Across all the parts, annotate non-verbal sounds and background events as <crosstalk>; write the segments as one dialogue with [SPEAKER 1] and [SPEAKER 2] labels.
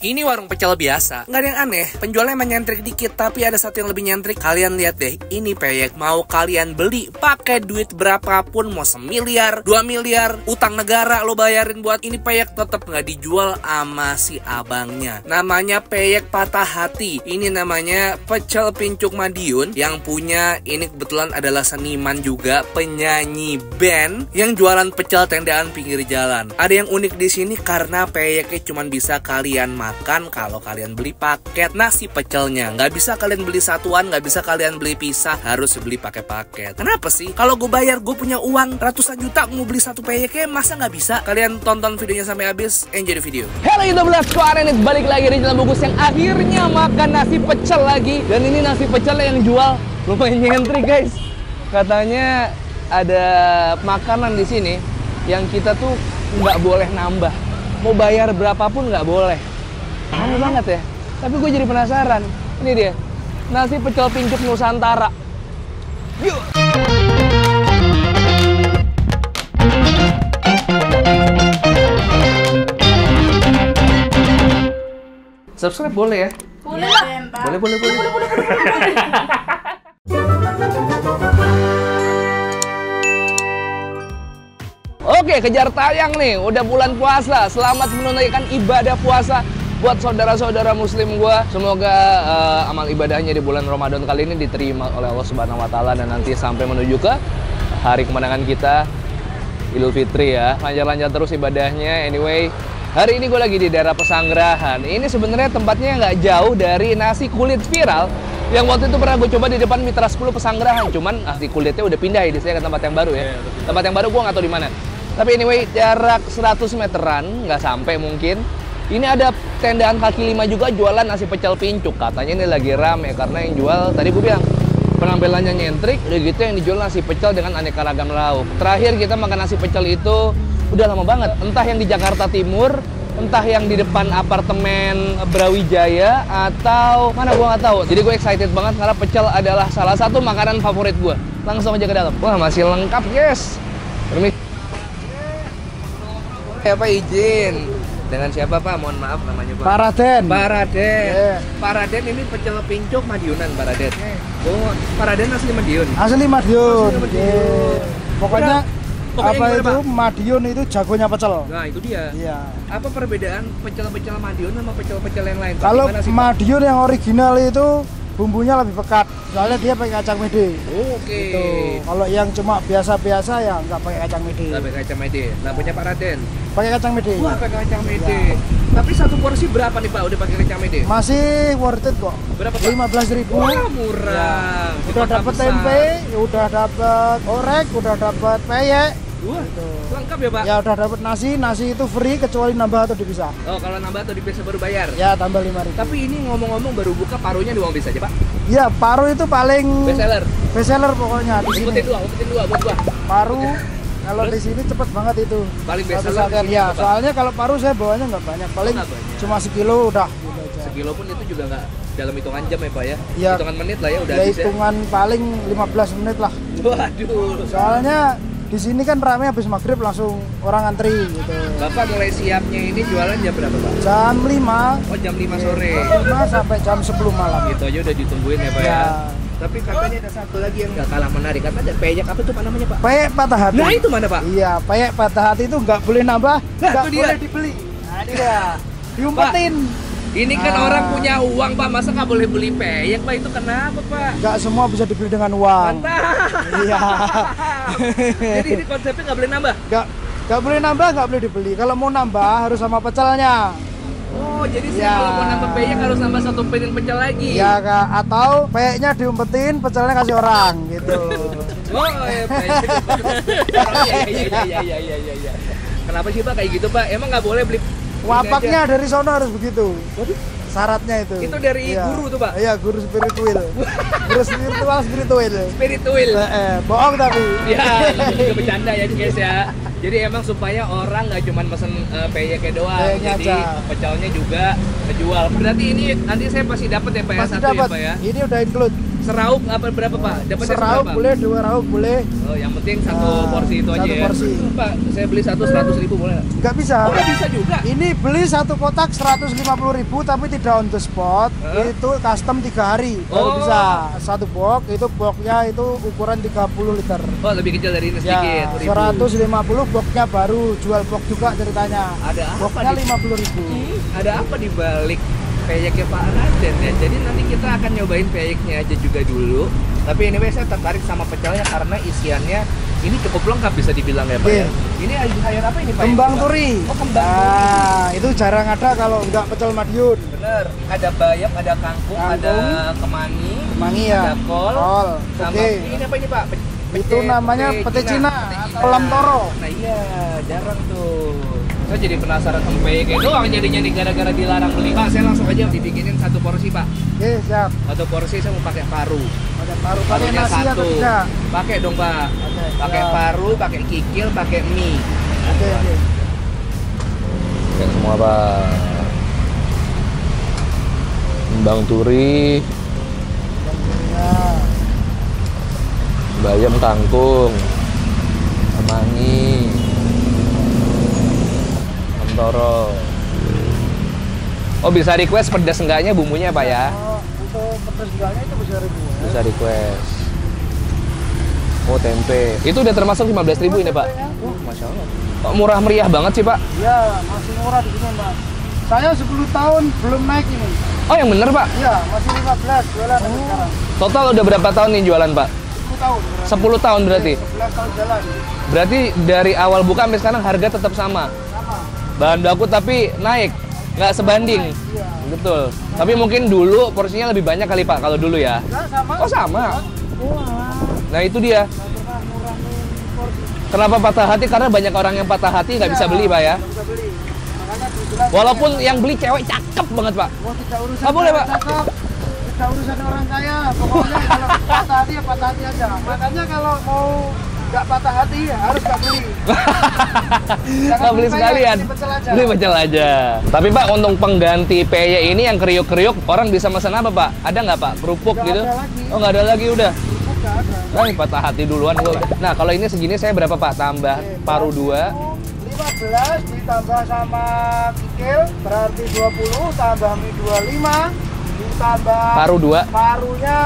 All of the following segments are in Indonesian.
[SPEAKER 1] Ini warung pecel biasa, nggak ada yang aneh. Penjualnya emang nyentrik dikit, tapi ada satu yang lebih nyentrik. Kalian lihat deh, ini peyek mau kalian beli pakai duit berapapun, mau semiliar, dua miliar, utang negara lo bayarin buat ini peyek tetap nggak dijual sama si abangnya. Namanya peyek patah hati. Ini namanya pecel pincuk Madiun yang punya ini kebetulan adalah seniman juga penyanyi band yang jualan pecel tendaan pinggir jalan. Ada yang unik di sini karena peyeknya cuma bisa kalian makan makan kalau kalian beli paket nasi pecelnya. Nggak bisa kalian beli satuan, nggak bisa kalian beli pisah, harus beli pakai paket. Kenapa sih? Kalau gue bayar, gue punya uang ratusan juta mau beli satu peyeknya, masa nggak bisa? Kalian tonton videonya sampai habis, enjoy the video.
[SPEAKER 2] Halo YouTube Let's Go balik lagi di channel Bungkus yang akhirnya makan nasi pecel lagi Dan ini nasi pecel yang jual lumayan nyentrik guys Katanya ada makanan di sini yang kita tuh nggak boleh nambah Mau bayar berapapun nggak boleh Aneh banget ya. Tapi gue jadi penasaran. Ini dia, nasi pecel pincuk Nusantara. Yuk! Subscribe boleh ya?
[SPEAKER 3] Boleh
[SPEAKER 2] Boleh, boleh, boleh. boleh, boleh, boleh. Oke, kejar tayang nih. Udah bulan puasa. Selamat menunaikan ibadah puasa buat saudara-saudara muslim gue semoga uh, amal ibadahnya di bulan Ramadan kali ini diterima oleh Allah Subhanahu wa taala dan nanti sampai menuju ke hari kemenangan kita Idul Fitri ya. Lancar-lancar terus ibadahnya. Anyway, hari ini gue lagi di daerah Pesanggerahan. Ini sebenarnya tempatnya nggak jauh dari nasi kulit viral yang waktu itu pernah gue coba di depan Mitra 10 Pesanggerahan. Cuman nasi kulitnya udah pindah ya, di sini ke tempat yang baru ya. Tempat yang baru gue nggak tahu di mana. Tapi anyway, jarak 100 meteran, nggak sampai mungkin ini ada tendaan kaki lima juga jualan nasi pecel pincuk. Katanya ini lagi rame karena yang jual tadi gue bilang penampilannya nyentrik, udah gitu yang dijual nasi pecel dengan aneka ragam lauk. Terakhir kita makan nasi pecel itu udah lama banget. Entah yang di Jakarta Timur, entah yang di depan apartemen Brawijaya atau mana gue nggak tahu. Jadi gue excited banget karena pecel adalah salah satu makanan favorit gue. Langsung aja ke dalam. Wah masih lengkap guys. Permisi. Apa izin? Dengan siapa Pak? Mohon maaf namanya Pak.
[SPEAKER 4] Pak Raden.
[SPEAKER 2] Pak Raden.
[SPEAKER 4] Yeah.
[SPEAKER 2] Pak Raden ini pecel pincuk Madiunan Pak Raden. Oh, Pak Raden asli Madiun.
[SPEAKER 4] Asli Madiun.
[SPEAKER 2] Asli Madiun.
[SPEAKER 4] Yeah. Pokoknya
[SPEAKER 2] Pokoknya
[SPEAKER 4] apa itu
[SPEAKER 2] Pak?
[SPEAKER 4] Madiun itu jagonya pecel.
[SPEAKER 2] Nah, itu dia.
[SPEAKER 4] Iya.
[SPEAKER 2] Apa perbedaan pecel-pecel Madiun sama pecel-pecel yang lain?
[SPEAKER 4] Kalau? Madiun yang original itu bumbunya lebih pekat. Soalnya dia pakai kacang mede.
[SPEAKER 2] Oh, Oke.
[SPEAKER 4] Gitu. Kalau yang cuma biasa-biasa ya nggak pakai kacang mede.
[SPEAKER 2] Sampai kacang mede. Nah, punya Pak Raden.
[SPEAKER 4] Pakai kacang mede.
[SPEAKER 2] Wah, pakai kacang mede.
[SPEAKER 4] Iya.
[SPEAKER 2] Tapi satu porsi berapa nih Pak udah pakai kacang mede?
[SPEAKER 4] Masih worth it kok.
[SPEAKER 2] Berapa, Pak?
[SPEAKER 4] Lima belas ribu.
[SPEAKER 2] Wah, murah.
[SPEAKER 4] Iya. Udah dapat tempe, udah dapat orek, udah dapat peyek.
[SPEAKER 2] Wah,
[SPEAKER 4] Gitu.
[SPEAKER 2] lengkap ya Pak?
[SPEAKER 4] Ya udah dapat nasi, nasi itu free kecuali nambah atau dipisah.
[SPEAKER 2] Oh, kalau nambah atau dipesa baru bayar?
[SPEAKER 4] Ya tambah lima ribu.
[SPEAKER 2] Tapi ini ngomong-ngomong baru buka parunya di uang bisa aja Pak?
[SPEAKER 4] Ya paru itu paling
[SPEAKER 2] Best seller.
[SPEAKER 4] best seller pokoknya di sini.
[SPEAKER 2] Umpetin dua, umpetin dua buat gua.
[SPEAKER 4] Paru kalau di sini cepet banget itu.
[SPEAKER 2] Paling best seller
[SPEAKER 4] Ya
[SPEAKER 2] apa,
[SPEAKER 4] soalnya kalau paru saya bawanya nggak banyak, paling
[SPEAKER 2] nggak banyak.
[SPEAKER 4] cuma sekilo udah. Gitu aja.
[SPEAKER 2] Sekilo pun itu juga nggak dalam hitungan jam ya Pak ya?
[SPEAKER 4] Iya.
[SPEAKER 2] Hitungan menit lah ya udah
[SPEAKER 4] Ya
[SPEAKER 2] habis ya?
[SPEAKER 4] hitungan paling 15 menit lah.
[SPEAKER 2] Waduh.
[SPEAKER 4] Soalnya di sini kan rame habis maghrib langsung orang antri gitu.
[SPEAKER 2] Bapak mulai siapnya ini jualan jam berapa Pak?
[SPEAKER 4] Jam 5
[SPEAKER 2] Oh jam 5 sore.
[SPEAKER 4] 5 sampai jam 10 malam.
[SPEAKER 2] Gitu aja udah ditungguin ya Pak ya?
[SPEAKER 4] Ya.
[SPEAKER 2] Tapi katanya ada satu lagi yang nggak kalah menarik. Kata ada peyek apa tuh Pak namanya Pak?
[SPEAKER 4] Peyek patah hati.
[SPEAKER 2] Nah itu mana Pak?
[SPEAKER 4] Iya, peyek patah hati itu nggak boleh nambah,
[SPEAKER 2] Nah,
[SPEAKER 4] nggak
[SPEAKER 2] dia.
[SPEAKER 4] boleh dibeli. Nah, <laughs> dia. Diumpetin.
[SPEAKER 2] Ini kan
[SPEAKER 4] Nah.
[SPEAKER 2] orang punya uang Pak, masa nggak boleh beli peyek Pak? Itu kenapa Pak?
[SPEAKER 4] Nggak semua bisa dibeli dengan uang.
[SPEAKER 2] Mantap.
[SPEAKER 4] Iya. <laughs>
[SPEAKER 2] Jadi ini konsepnya nggak boleh nambah?
[SPEAKER 4] Nggak nggak boleh nambah, nggak boleh dibeli. Kalau mau nambah harus sama pecelnya.
[SPEAKER 2] Oh, jadi
[SPEAKER 4] Ya.
[SPEAKER 2] kalau mau nambah peyek harus nambah satu piring pecel lagi.
[SPEAKER 4] Iya kak. Atau peyeknya diumpetin, pecelnya kasih orang gitu. <laughs>
[SPEAKER 2] Oh, ya, peyek. Iya, iya, iya, iya, iya, iya, iya. Kenapa sih Pak kayak gitu Pak? Emang nggak boleh beli
[SPEAKER 4] Wapaknya dari sono harus begitu.
[SPEAKER 2] Waduh,
[SPEAKER 4] Syaratnya itu.
[SPEAKER 2] Itu dari
[SPEAKER 4] Iya.
[SPEAKER 2] guru tuh, Pak?
[SPEAKER 4] Iya, guru spiritual. guru spiritual spiritual.
[SPEAKER 2] spiritual.
[SPEAKER 4] Eh, eh, bohong tapi.
[SPEAKER 2] Ya, itu juga bercanda ya guys ya. Jadi emang supaya orang nggak cuma mesen uh, peyeknya doang,
[SPEAKER 4] Peyeknya
[SPEAKER 2] jadi
[SPEAKER 4] aja.
[SPEAKER 2] pecelnya juga kejual. Berarti ini nanti saya pasti dapat ya Pak ya satu
[SPEAKER 4] dapat.
[SPEAKER 2] ya Pak ya.
[SPEAKER 4] Ini udah include.
[SPEAKER 2] Serauk apa berapa pak? Dapatnya
[SPEAKER 4] Serauk
[SPEAKER 2] seberapa?
[SPEAKER 4] boleh, dua rauk boleh.
[SPEAKER 2] Oh yang penting satu
[SPEAKER 4] Nah,
[SPEAKER 2] porsi itu aja
[SPEAKER 4] satu
[SPEAKER 2] ya.
[SPEAKER 4] porsi.
[SPEAKER 2] Pak, saya beli satu seratus ribu boleh nggak?
[SPEAKER 4] Nggak bisa.
[SPEAKER 2] Oh nggak bisa juga.
[SPEAKER 4] Ini beli satu kotak 150.000 tapi tidak on the spot.
[SPEAKER 2] Hah?
[SPEAKER 4] Itu custom tiga hari baru
[SPEAKER 2] Oh.
[SPEAKER 4] bisa. Satu box itu boxnya itu ukuran 30 liter.
[SPEAKER 2] Oh lebih kecil dari ini sedikit.
[SPEAKER 4] Ya,
[SPEAKER 2] 1000.
[SPEAKER 4] 150 boxnya baru jual box juga ceritanya.
[SPEAKER 2] Ada apa
[SPEAKER 4] Boxnya
[SPEAKER 2] di-
[SPEAKER 4] 50.000.
[SPEAKER 2] Hmm, ada apa di balik peyeknya Pak Raden ya? Jadi nanti kita akan nyobain peyeknya aja juga dulu. Tapi ini saya tertarik sama pecelnya karena isiannya ini cukup lengkap bisa dibilang ya Pak ya.
[SPEAKER 4] Iya.
[SPEAKER 2] Ini sayur apa ini Pak?
[SPEAKER 4] Kembang
[SPEAKER 2] Pak?
[SPEAKER 4] turi.
[SPEAKER 2] Oh kembang
[SPEAKER 4] Nah, itu jarang ada kalau nggak pecel Madiun.
[SPEAKER 2] Bener. Ada bayam, ada kangkung,
[SPEAKER 4] Kangkung.
[SPEAKER 2] ada kemani,
[SPEAKER 4] Mangi ya.
[SPEAKER 2] ada kol,
[SPEAKER 4] Kol.
[SPEAKER 2] sama
[SPEAKER 4] Oke.
[SPEAKER 2] ini apa ini Pak? Pe-
[SPEAKER 4] Itu
[SPEAKER 2] pete-
[SPEAKER 4] namanya pete Cina atau lam toro.
[SPEAKER 2] Nah iya, jarang tuh. Saya jadi penasaran sama peyek doang jadinya nih gara-gara dilarang beli. Pak, saya langsung aja dibikinin satu porsi Pak.
[SPEAKER 4] Oke, siap.
[SPEAKER 2] Satu porsi saya mau pakai paru.
[SPEAKER 4] Ada paru pakai
[SPEAKER 2] Parunya
[SPEAKER 4] nasi atau
[SPEAKER 2] satu.
[SPEAKER 4] tidak?
[SPEAKER 2] Pakai dong Pak.
[SPEAKER 4] Oke,
[SPEAKER 2] Pakai
[SPEAKER 4] siap.
[SPEAKER 2] paru, pakai kikil, pakai mie.
[SPEAKER 4] Oke, oke.
[SPEAKER 2] Oke, semua Pak. Kembang turi,
[SPEAKER 4] Nah,
[SPEAKER 2] bayam kangkung, kemangi, mentoro. Oh bisa request pedas enggaknya bumbunya Pak ya?
[SPEAKER 4] oh, untuk pedas gulanya itu bisa ribu. ya.
[SPEAKER 2] Bisa request. Oh tempe. Itu udah termasuk 15.000 ini Pak?
[SPEAKER 4] tempenya.
[SPEAKER 2] Oh, Masya Allah. Kok murah meriah banget sih Pak?
[SPEAKER 4] Iya, masih murah di sini, Mas. Saya 10 tahun belum naik ini.
[SPEAKER 2] Oh yang bener Pak?
[SPEAKER 4] Iya, masih 15 jualan sampai sekarang.
[SPEAKER 2] Total udah berapa tahun nih jualan Pak?
[SPEAKER 4] 10 tahun. berarti.
[SPEAKER 2] 10 tahun berarti?
[SPEAKER 4] 11 tahun jalan.
[SPEAKER 2] Berarti dari awal buka sampai sekarang harga tetap sama? Bahan baku tapi naik? Nggak sebanding?
[SPEAKER 4] Iya.
[SPEAKER 2] Betul. Tapi mungkin dulu porsinya lebih banyak kali Pak kalau dulu ya?
[SPEAKER 4] Sama.
[SPEAKER 2] Oh sama? Nah itu dia.
[SPEAKER 4] nggak.
[SPEAKER 2] Kenapa patah hati? Karena banyak orang yang patah hati nggak bisa
[SPEAKER 4] Iya,
[SPEAKER 2] beli Pak ya?
[SPEAKER 4] nggak bisa beli.
[SPEAKER 2] Walaupun yang beli cewek cakep banget Pak.
[SPEAKER 4] Wah, urusan
[SPEAKER 2] Ah, boleh, Pak.
[SPEAKER 4] cakep, tidak urusan orang kaya. Pokoknya kalau patah hati ya patah hati aja. Makanya kalau mau nggak patah hati ya harus nggak beli. <laughs>
[SPEAKER 2] Nggak beli sekalian.
[SPEAKER 4] beli pecel aja.
[SPEAKER 2] Beli pecel aja. Tapi Pak, untuk pengganti peye ini yang kriuk-kriuk, orang bisa pesan apa Pak? Ada nggak Pak? Kerupuk
[SPEAKER 4] Nggak
[SPEAKER 2] gitu?
[SPEAKER 4] ada lagi.
[SPEAKER 2] Oh nggak ada lagi udah. Nah, patah hati duluan gua. udah. Nah, kalau ini segini saya berapa Pak? Tambah
[SPEAKER 4] Oke,
[SPEAKER 2] paru dua.
[SPEAKER 4] 15 ditambah sama kikil berarti 20 tambah mie 25 ditambah
[SPEAKER 2] Paru dua.
[SPEAKER 4] parunya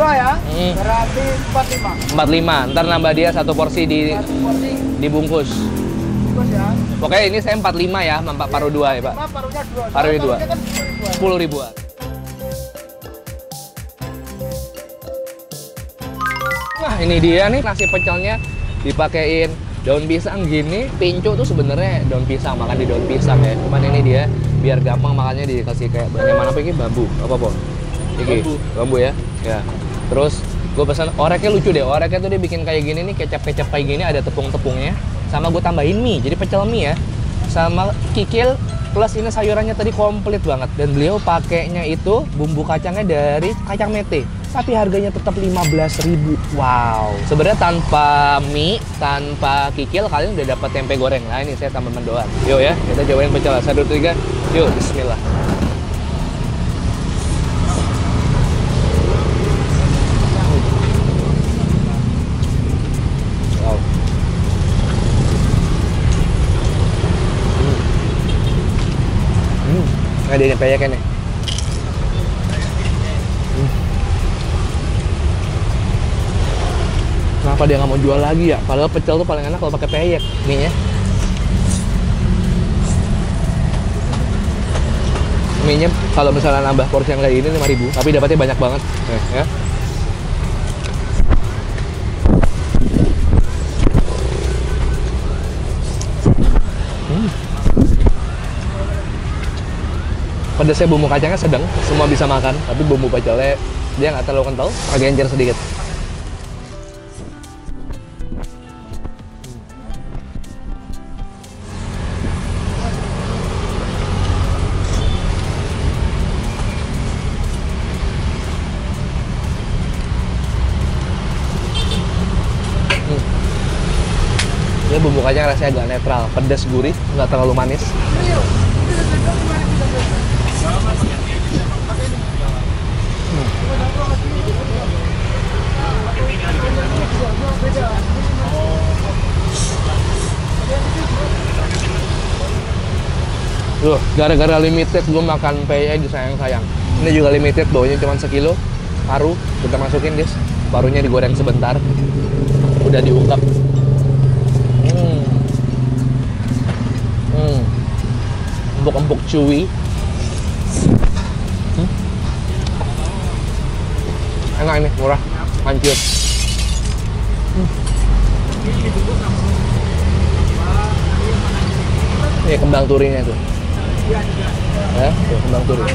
[SPEAKER 4] dua ya
[SPEAKER 2] Hmm.
[SPEAKER 4] berarti 45
[SPEAKER 2] 45. Ntar nambah dia satu porsi di
[SPEAKER 4] porsi
[SPEAKER 2] dibungkus.
[SPEAKER 4] bungkus ya
[SPEAKER 2] Pokoknya ini saya 45 ya, mampak paru dua ya Pak.
[SPEAKER 4] Parunya dua
[SPEAKER 2] Parunya
[SPEAKER 4] kan 10 ribuan
[SPEAKER 2] 10 ribuan. Nah ini dia nih nasi pecelnya dipakein daun pisang gini. Pincu tuh sebenarnya daun pisang makan di daun pisang ya. Cuman ini dia biar gampang makannya dikasih kayak bahannya mana apa ini bambu apa po? Iki
[SPEAKER 1] Bambu.
[SPEAKER 2] bambu ya. Ya. Terus gue pesan oreknya lucu deh. Oreknya tuh dia bikin kayak gini nih kecap-kecap kayak gini ada tepung-tepungnya. Sama gue tambahin mie. Jadi pecel mie ya. Sama kikil plus ini sayurannya tadi komplit banget dan beliau pakainya itu bumbu kacangnya dari kacang mete tapi harganya tetap 15.000 wow sebenarnya tanpa mie tanpa kikil kalian udah dapat tempe goreng nah ini saya tambah mendoan yuk ya kita cobain pecel satu tiga yuk Bismillah Ada yang kayak nih. Hmm. Kenapa dia nggak mau jual lagi ya? Padahal pecel tuh paling enak kalau pakai peyek mie nya. Mie kalau misalnya nambah porsi yang kayak gini 5000 tapi dapatnya banyak banget. Nih, ya. Pedasnya bumbu kacangnya sedang semua bisa makan tapi bumbu pecelnya dia nggak terlalu kental agak encer sedikit Hmm. Dia bumbu kacang rasanya agak netral, pedas gurih, nggak terlalu manis. Loh, gara-gara limited gue makan peye disayang-sayang. Ini juga limited, baunya cuma sekilo. Paru, kita masukin, guys. Parunya digoreng sebentar. Udah diungkap. Hmm. Hmm. Empuk-empuk chewy. Hmm. Enak ini, murah. Hancur. Ini kembang turinya tuh. Ya, tuh kembang turi.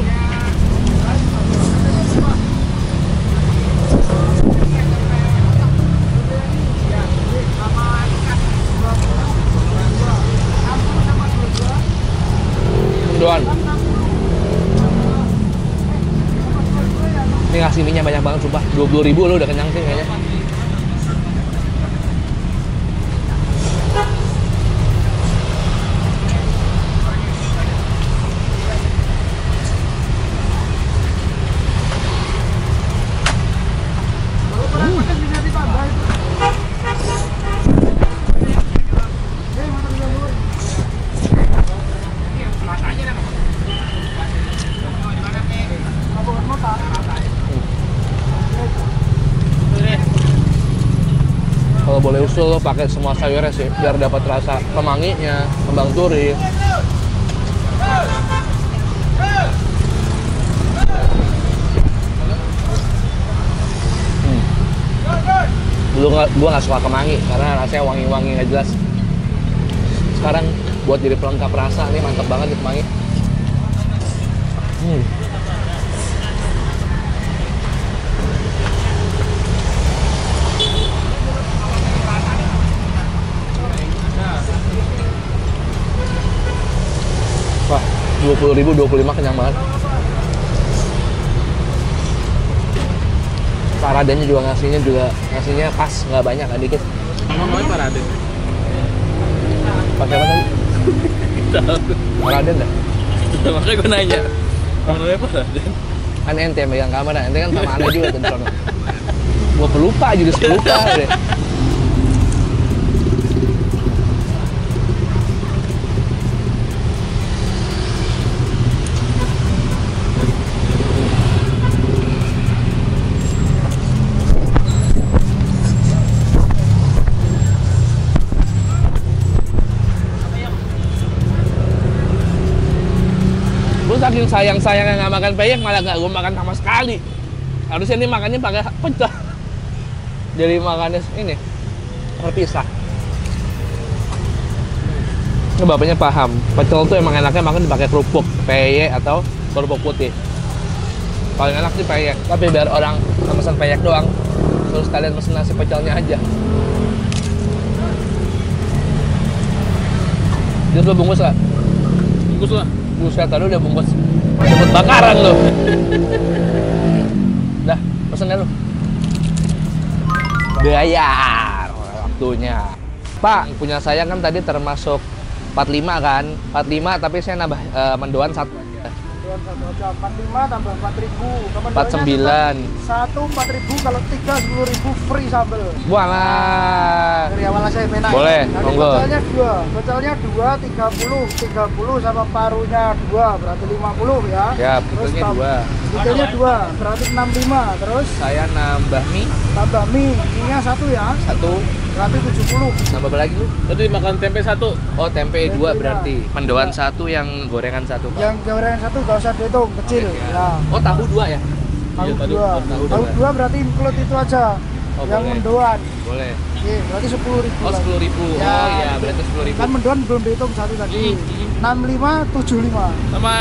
[SPEAKER 2] Mendoan. Ini ngasih minyak banyak banget sumpah. 20 ribu lo udah kenyang sih kayaknya. Kalau boleh usul lo pakai semua sayurnya sih biar dapat rasa kemanginya, kembang turi. Hmm. Dulu nggak, gua nggak suka kemangi karena rasanya wangi-wangi nggak jelas. Sekarang buat jadi pelengkap rasa nih mantap banget nih kemangi. Hmm. 20 ribu, 25 kenyang banget. Paradenya juga ngasihnya juga ngasihnya pas, nggak banyak, nggak dikit.
[SPEAKER 3] Emang mau parade?
[SPEAKER 2] Pakai apa tadi? <laughs> Paraden dah.
[SPEAKER 3] Makanya gue nanya. Namanya parade?
[SPEAKER 2] Kan ente yang megang kamera, ente kan sama aneh juga tuh. Gua pelupa jadi pelupa deh. Gue saking sayang-sayangnya nggak makan peyek malah nggak gue makan sama sekali. Harusnya ini makannya pakai pecah. <laughs> Jadi makannya ini terpisah. Ini bapaknya paham. Pecel tuh emang enaknya makan dipakai kerupuk peyek atau kerupuk putih. Paling enak sih peyek. Tapi biar orang pesan peyek doang, terus kalian pesen nasi pecelnya aja. Dia lo bungkus nggak?
[SPEAKER 3] Bungkus lah.
[SPEAKER 2] Buset, tadi udah bungkus jemput bakaran lu. <laughs> Dah, pesen dah lu. Bayar waktunya. Pak, punya saya kan tadi termasuk 45 kan? 45 tapi saya nambah eh, mendoan satu.
[SPEAKER 4] Tuan satu aja 45 tambah 4000.
[SPEAKER 2] 49.
[SPEAKER 4] Satu 4000 kalau tiga 10000 free sambel.
[SPEAKER 2] Walah.
[SPEAKER 4] Dari awal saya penak.
[SPEAKER 2] Boleh, monggo.
[SPEAKER 4] Becelnya dua, becelnya dua, 30, 30 sama parunya dua, berarti 50 ya.
[SPEAKER 2] Ya,
[SPEAKER 4] Terus
[SPEAKER 2] betulnya dua.
[SPEAKER 4] Betulnya dua, berarti 65. Terus
[SPEAKER 2] Saya nambah mie
[SPEAKER 4] tambah mie, mie satu ya,
[SPEAKER 2] satu.
[SPEAKER 4] Berarti 70.
[SPEAKER 2] Nambah apa lagi lu?
[SPEAKER 3] Tadi makan tempe satu.
[SPEAKER 2] Oh, tempe dua
[SPEAKER 4] Tempe
[SPEAKER 2] berarti.
[SPEAKER 4] dua.
[SPEAKER 2] Mendoan satu yang gorengan satu, Pak.
[SPEAKER 4] Yang gorengan satu gak usah dihitung, kecil.
[SPEAKER 2] Siap.
[SPEAKER 4] Ya.
[SPEAKER 2] Oh, tahu dua ya?
[SPEAKER 4] Tahu
[SPEAKER 3] tadi
[SPEAKER 4] dua.
[SPEAKER 3] tahu
[SPEAKER 4] Tahu
[SPEAKER 2] dua.
[SPEAKER 4] dua berarti include itu aja.
[SPEAKER 2] Oh,
[SPEAKER 4] yang
[SPEAKER 2] boleh.
[SPEAKER 4] mendoan.
[SPEAKER 2] Boleh.
[SPEAKER 4] Iya, berarti 10 ribu.
[SPEAKER 2] Oh, sepuluh ribu.
[SPEAKER 4] Ya.
[SPEAKER 2] Oh iya, berarti sepuluh ribu.
[SPEAKER 4] Kan mendoan belum dihitung satu tadi.
[SPEAKER 2] Hmm,
[SPEAKER 4] 65, 75.
[SPEAKER 3] Sama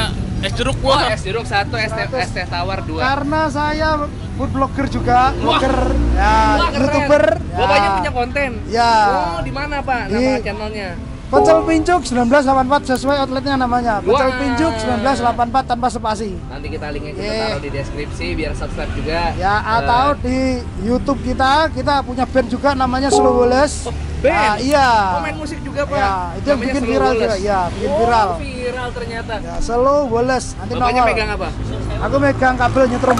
[SPEAKER 3] es jeruk gua.
[SPEAKER 2] es jeruk satu, es teh, es teh tawar dua.
[SPEAKER 4] Karena saya food blogger juga,
[SPEAKER 2] Wah.
[SPEAKER 4] blogger, ya,
[SPEAKER 2] Wah, keren.
[SPEAKER 4] youtuber.
[SPEAKER 2] Bapaknya
[SPEAKER 4] ya.
[SPEAKER 2] punya konten.
[SPEAKER 4] Ya.
[SPEAKER 2] Oh, di mana, Pak? Nama
[SPEAKER 4] Di-
[SPEAKER 2] channelnya?
[SPEAKER 4] Pecel Pincuk 1984 sesuai outletnya namanya. Pecel
[SPEAKER 2] Wah.
[SPEAKER 4] Pincuk 1984 tanpa spasi.
[SPEAKER 2] Nanti kita linknya kita
[SPEAKER 4] Iya.
[SPEAKER 2] taruh di deskripsi biar subscribe juga.
[SPEAKER 4] Ya, atau
[SPEAKER 2] Eh,
[SPEAKER 4] di YouTube kita, kita punya band juga namanya Slow Wallace.
[SPEAKER 2] Oh, band?
[SPEAKER 4] Nah, iya.
[SPEAKER 2] Oh, main musik juga, Pak.
[SPEAKER 4] Ya, itu yang bikin viral juga. Ya, bikin
[SPEAKER 2] oh,
[SPEAKER 4] viral.
[SPEAKER 2] viral ternyata.
[SPEAKER 4] Ya, Slow Wallace. Nanti
[SPEAKER 2] Bapaknya
[SPEAKER 4] nongol.
[SPEAKER 2] megang apa?
[SPEAKER 4] Aku megang kabel nyetrum.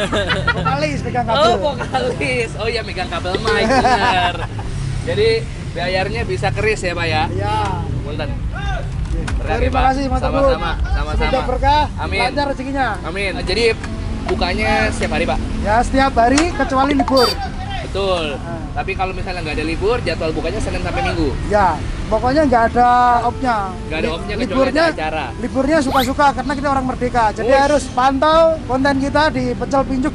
[SPEAKER 4] <laughs> Vokalis megang kabel.
[SPEAKER 2] Oh, vokalis. Oh iya, megang kabel mic, benar. <laughs> Jadi, bayarnya bisa keris ya, Pak ya?
[SPEAKER 4] Ya.
[SPEAKER 2] Punten.
[SPEAKER 4] Iya.
[SPEAKER 2] Berkah,
[SPEAKER 4] Terima kasih, Mas Teguh.
[SPEAKER 2] Sama-sama, sama-sama.
[SPEAKER 4] Semoga berkah,
[SPEAKER 2] Amin.
[SPEAKER 4] lancar rezekinya.
[SPEAKER 2] Amin. Jadi bukanya setiap hari, Pak.
[SPEAKER 4] Ya setiap hari kecuali libur.
[SPEAKER 2] Betul.
[SPEAKER 4] Ah.
[SPEAKER 2] Tapi kalau misalnya nggak ada libur, jadwal bukanya Senin sampai Minggu.
[SPEAKER 4] Ya, pokoknya nggak ada opnya.
[SPEAKER 2] Nggak ada opnya
[SPEAKER 4] liburnya,
[SPEAKER 2] ada acara.
[SPEAKER 4] Liburnya suka-suka karena kita orang merdeka. Jadi
[SPEAKER 2] Wush.
[SPEAKER 4] harus pantau konten kita di Pecel Pinjuk.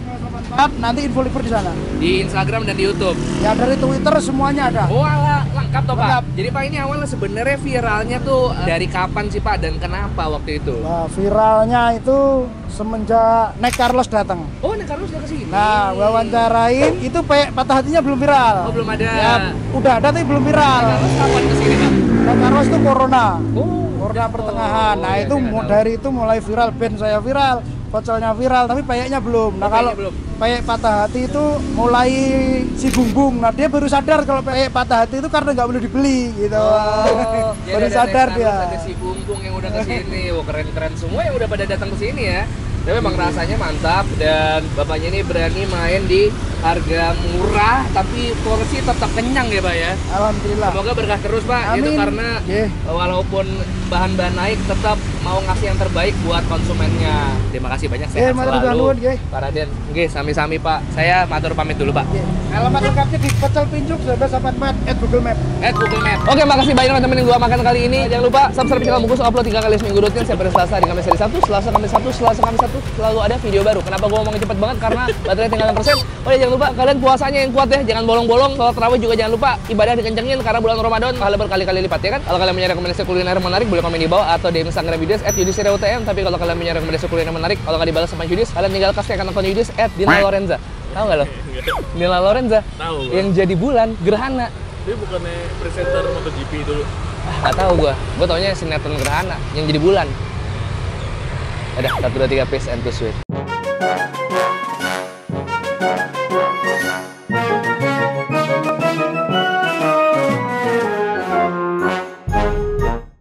[SPEAKER 4] Nanti info libur di sana.
[SPEAKER 2] Di Instagram dan di YouTube.
[SPEAKER 4] Ya dari Twitter semuanya ada.
[SPEAKER 2] Oh alah, lengkap toh Pak. Jadi Pak ini awalnya sebenarnya viralnya tuh eh, dari kapan sih Pak dan kenapa waktu itu?
[SPEAKER 4] Nah, viralnya itu semenjak Nek Carlos datang.
[SPEAKER 2] Oh, nih Carlos udah ke sini.
[SPEAKER 4] Nah, wawancarain itu pe- patah hatinya belum viral.
[SPEAKER 2] Oh belum ada.
[SPEAKER 4] Ya, udah ada tapi belum viral.
[SPEAKER 2] Carlos kapan ke sini Pak?
[SPEAKER 4] Nek Carlos itu corona.
[SPEAKER 2] Oh,
[SPEAKER 4] Corona
[SPEAKER 2] gitu.
[SPEAKER 4] pertengahan. Nah,
[SPEAKER 2] iya,
[SPEAKER 4] itu
[SPEAKER 2] tahu.
[SPEAKER 4] dari itu mulai viral band saya viral, pocolnya viral, tapi peyeknya belum. Nah, kalau
[SPEAKER 2] belum.
[SPEAKER 4] patah hati itu mulai si bumbung. Nah, dia baru sadar kalau peyek patah hati itu karena nggak boleh dibeli gitu.
[SPEAKER 2] Oh, <laughs>
[SPEAKER 4] baru
[SPEAKER 2] ada
[SPEAKER 4] sadar dia.
[SPEAKER 2] Ada si Bumbung yang udah ke sini. Wah keren-keren semua yang udah pada datang ke sini ya. Tapi memang rasanya mantap dan bapaknya ini berani main di harga murah tapi porsi tetap kenyang ya Pak ya.
[SPEAKER 4] Alhamdulillah.
[SPEAKER 2] Semoga berkah terus Pak. Itu
[SPEAKER 4] Amin.
[SPEAKER 2] karena
[SPEAKER 4] Ye.
[SPEAKER 2] walaupun bahan-bahan naik tetap mau ngasih yang terbaik buat konsumennya. Terima kasih banyak sehat
[SPEAKER 4] matur
[SPEAKER 2] selalu.
[SPEAKER 4] nuwun, ye.
[SPEAKER 2] Pak Raden. Nggih, sami-sami Pak. Saya matur pamit dulu Pak.
[SPEAKER 4] Oke. Alamat lengkapnya di Pecel Sahabat Mat, at Google Map.
[SPEAKER 2] Eh Google Map. Oke, makasih banyak teman-teman yang gua makan kali ini. Jangan lupa subscribe channel Bungkus upload 3 kali seminggu rutin setiap hari Selasa di Kamis hari Sabtu, Selasa Kamis Sabtu, Selasa Kamis Sabtu selalu ada video baru. Kenapa gua ngomongin cepet banget? Karena baterai tinggal 6%. Oh ya jangan lupa kalian puasanya yang kuat ya, jangan bolong-bolong. Sholat tarawih juga jangan lupa ibadah dikencengin karena bulan Ramadan pahala berkali-kali lipat ya kan. Kalau kalian punya rekomendasi kuliner menarik boleh komen di bawah atau di Instagram Yudis @yudisiriautm. Tapi kalau kalian punya rekomendasi kuliner menarik, kalau nggak dibalas sama Yudis, kalian tinggal kasih akun akun Yudis @dina Lorenza. Tahu nggak lo? Dina Lorenza
[SPEAKER 3] Tahu.
[SPEAKER 2] yang jadi bulan gerhana
[SPEAKER 3] Dia bukannya presenter MotoGP dulu.
[SPEAKER 2] Gak tau gue, gue taunya sinetron gerhana yang jadi bulan. Udah, satu dua tiga peace and to sweet.